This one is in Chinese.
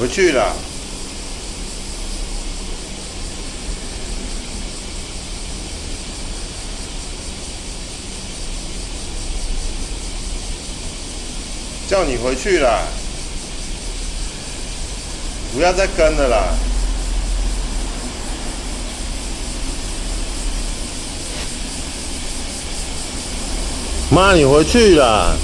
回去了，叫你回去了，不要再跟了啦。妈，你回去了。